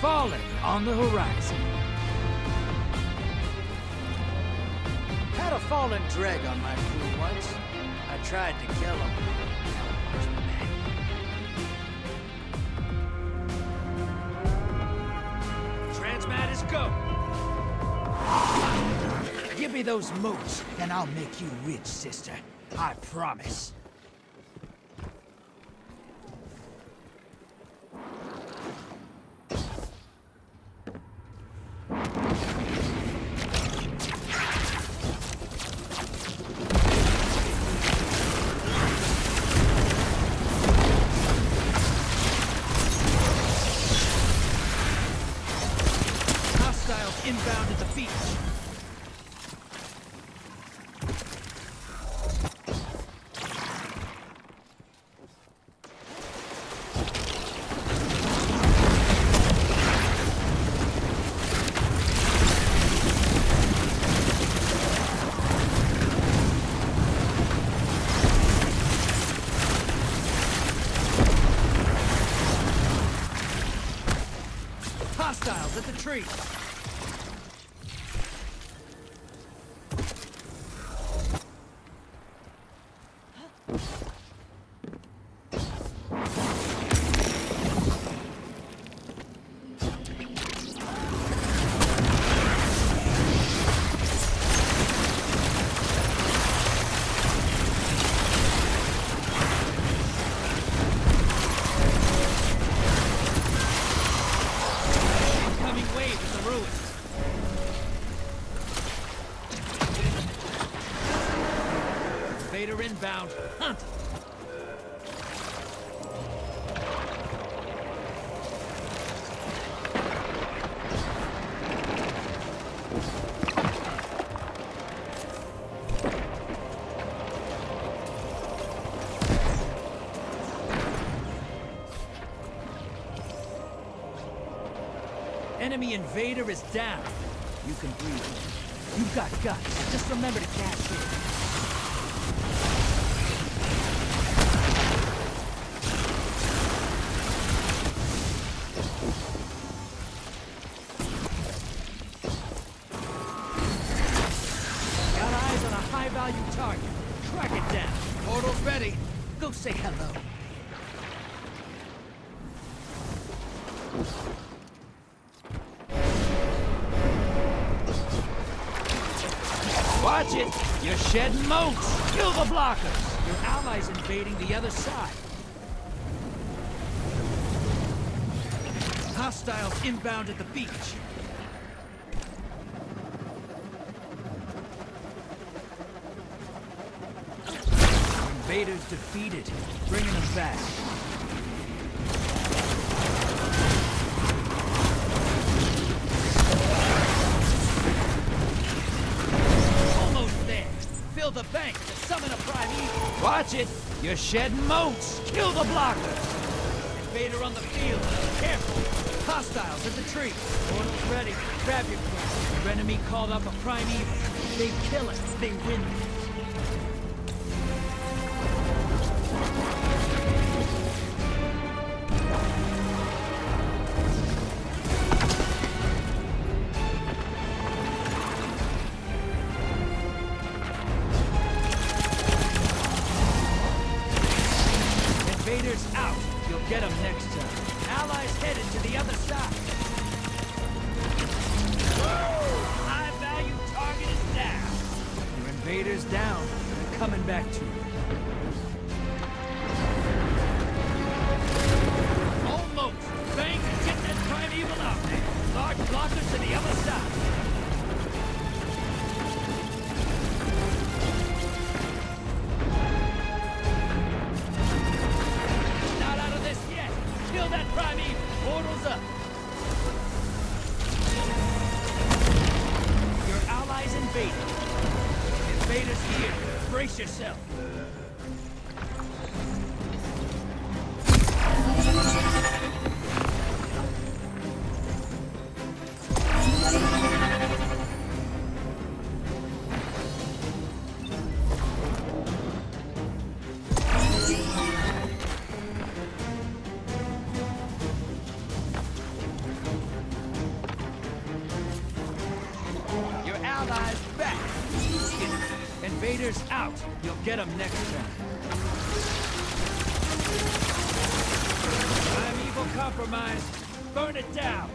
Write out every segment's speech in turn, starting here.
falling on the horizon. Had a fallen dreg on my crew once. I tried to kill him. Transmat is go. Give me those motes, and I'll make you rich, sister. I promise. Hostiles inbound. Hunt! Enemy invader is down. You can breathe. You've got guts. Just remember to cash in. Watch it! You're shedding motes! Kill the blockers! Your allies invading the other side. Hostiles inbound at the beach. Invaders defeated. Bringing them back. It. You're shedding motes. Kill the blockers. Invader on the field. Careful. Hostiles at the tree. Portal's ready. Grab your gun. Your enemy called up a primeval. They kill it. They win. Invaders coming back to you. Them next time. I'm evil compromised. Burn it down.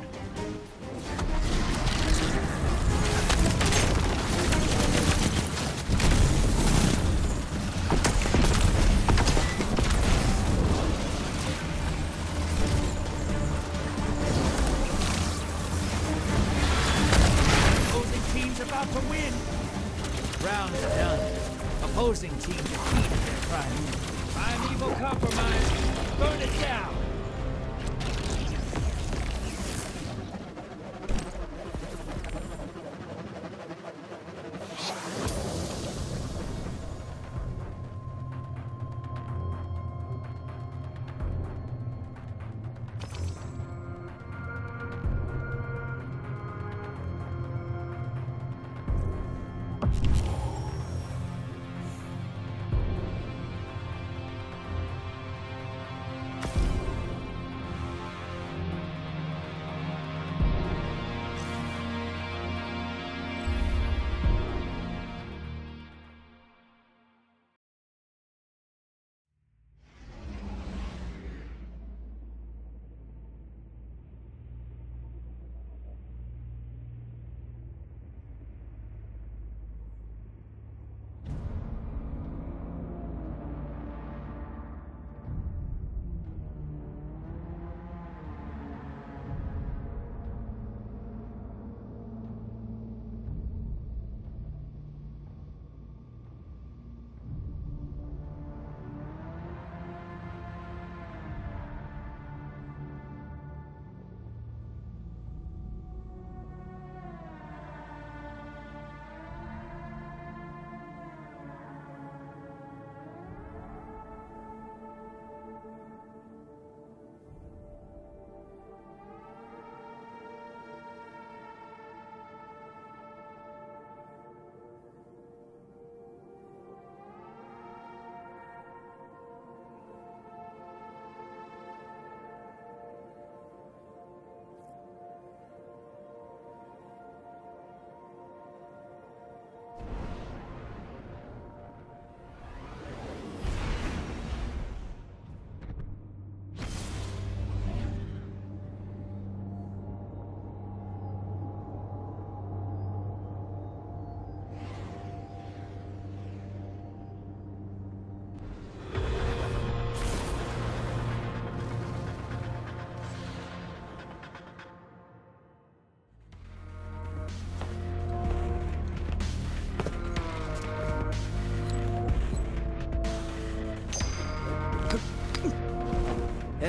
Opposing team's about to win. Round's done. Opposing team defeated their prime. Evil compromise. Burn it down.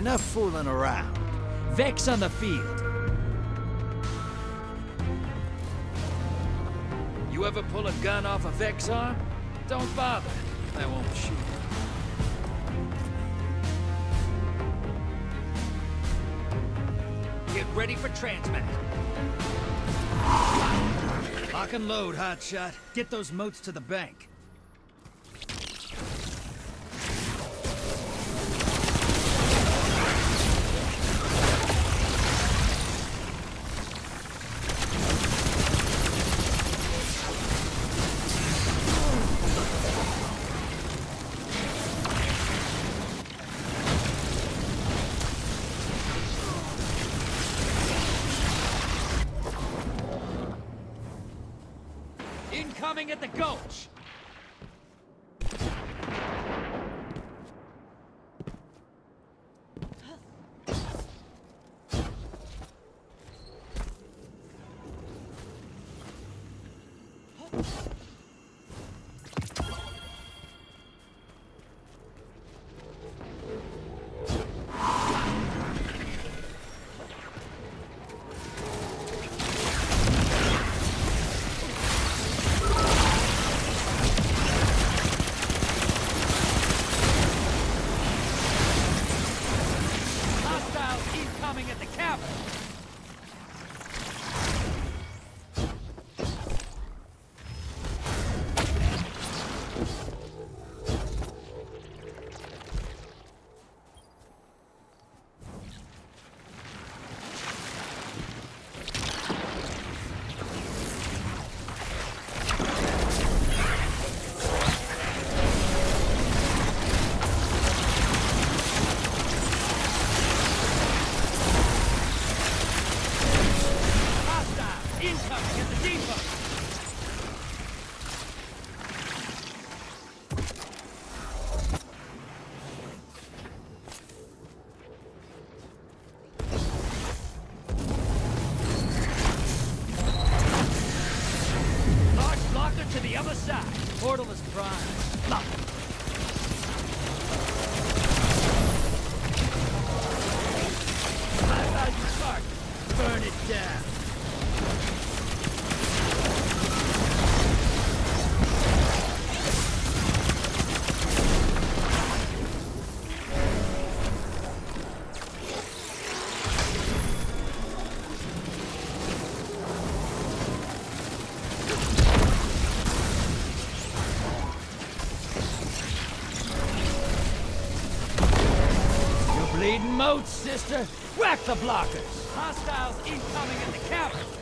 Enough fooling around. Vex on the field. You ever pull a gun off a Vex arm? Don't bother. I won't shoot. Get ready for transmat. Lock and load, hotshot. Get those motes to the bank. Incoming at the gulch! side. Portal is prime. Bleeding motes, sister. Whack the blockers. Hostiles incoming in the cavern.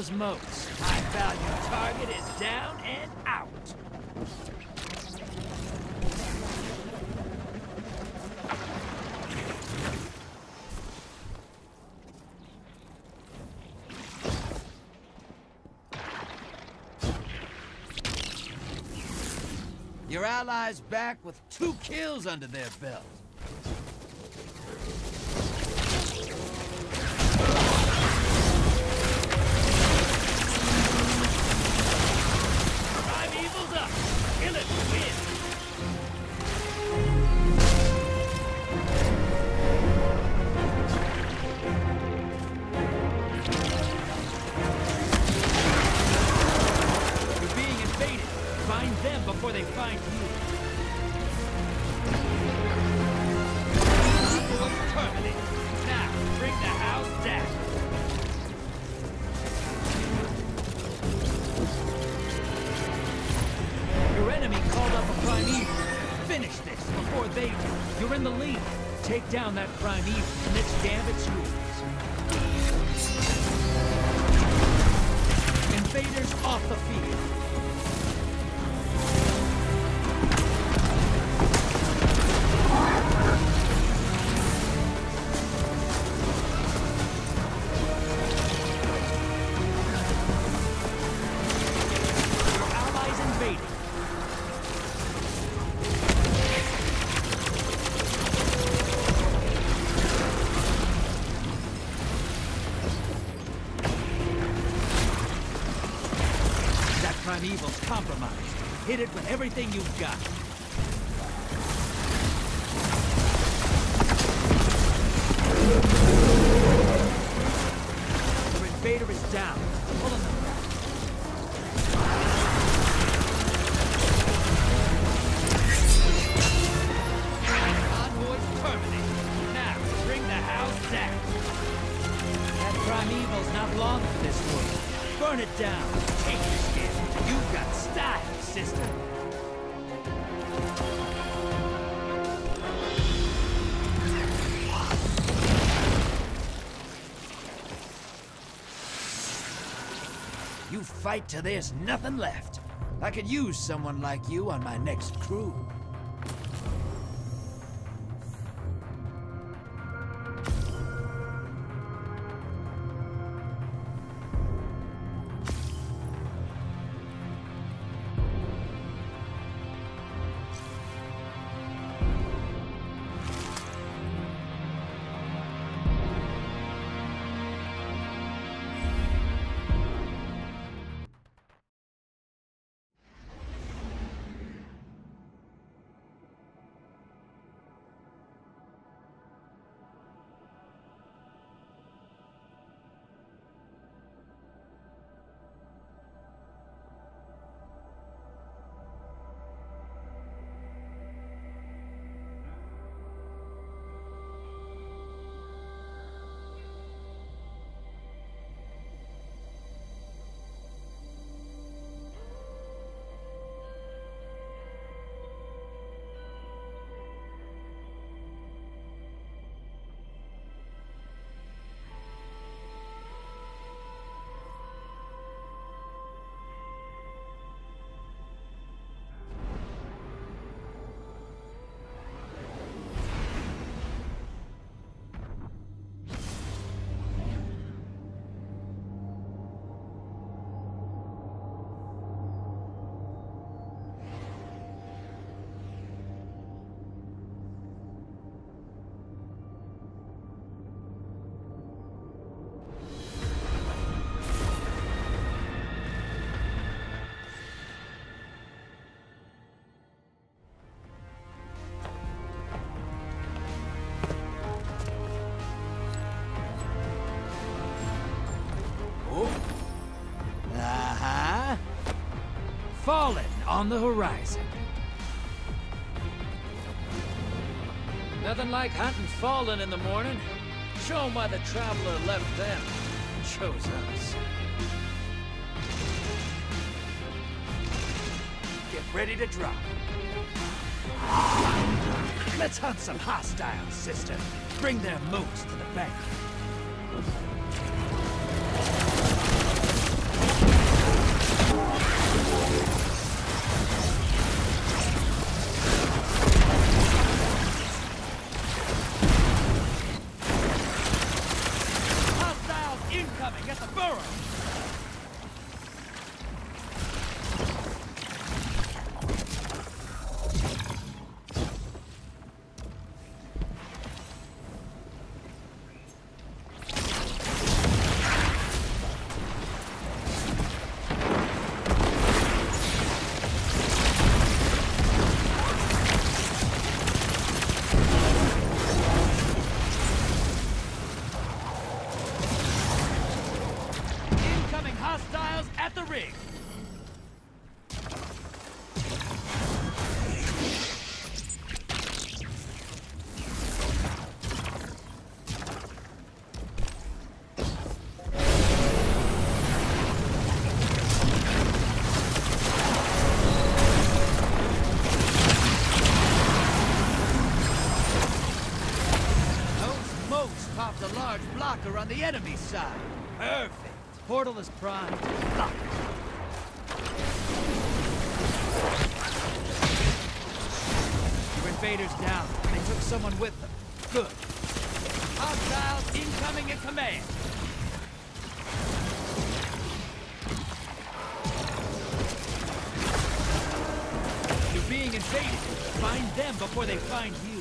Those motes. High value target is down and out. Your allies back with two kills under their belt. Primeval, and its gambit's yours. Primeval's compromised. Hit it with everything you've got. Your invader is down. Them back. Convoy's terminated. Now, bring the house down. That primeval's not long for this world. Burn it down. Take your skin. You've got style, sister. You fight till there's nothing left. I could use someone like you on my next crew. On the horizon. Nothing like hunting Fallen in the morning. Show 'em why the Traveler left them and chose us. Get ready to drop. Let's hunt some hostiles, sister. Bring their motes to the bank. At! Those motes popped a large blocker on the enemy side. Perfect. Portal is primed. Invaders down. They took someone with them. Good. Hostiles incoming at command. You're being invaded. Find them before they find you.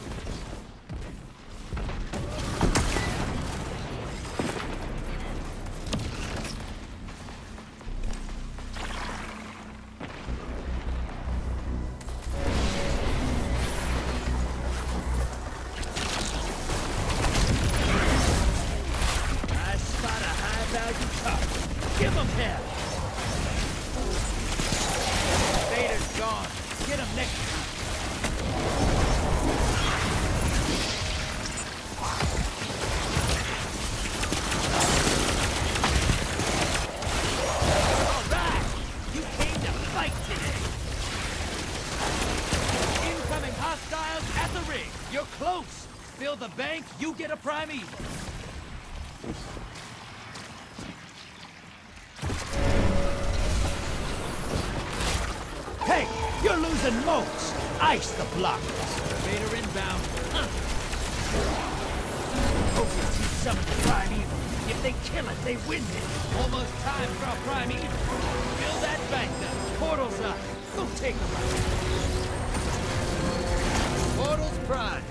Get him next time. All right! You came to fight today! Incoming hostiles at the ring! You're close! Fill the bank, you get a prime. Ice the block. Vader inbound. Huh. Hope you teach some of the primeval. If they kill it, they win it. Almost time for our primeval. Fill that bank up. Portal's up. Go take a ride. Portal's prime.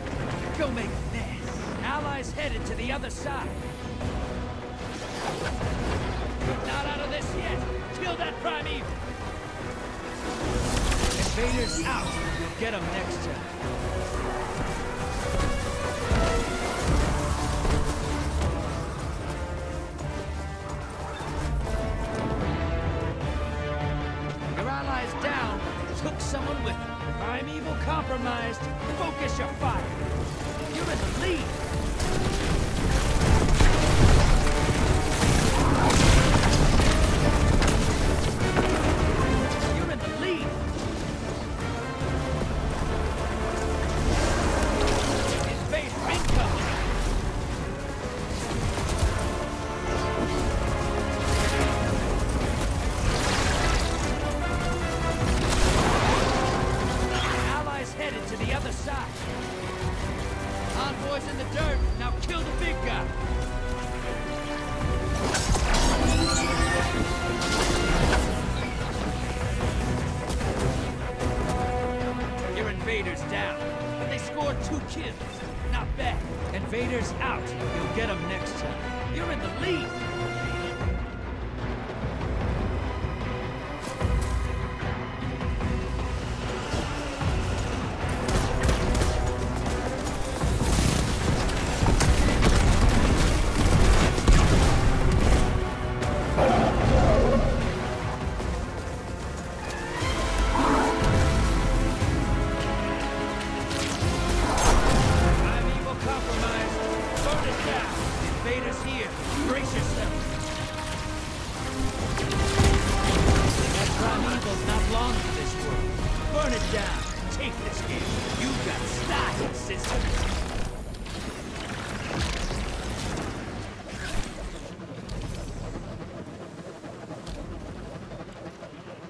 Go make a mess. Allies headed to the other side. Not out of this yet. Kill that primeval. Invaders out. We'll get them next time. Your allies down. Took someone with. Primeval compromised. Focus your fire. You're in the lead. Out. You'll get them next time. You're in the lead.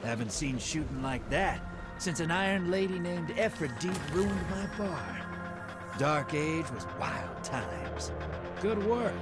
Haven't seen shooting like that since an iron lady named Efrideet ruined my bar. Dark Age was wild times. Good work.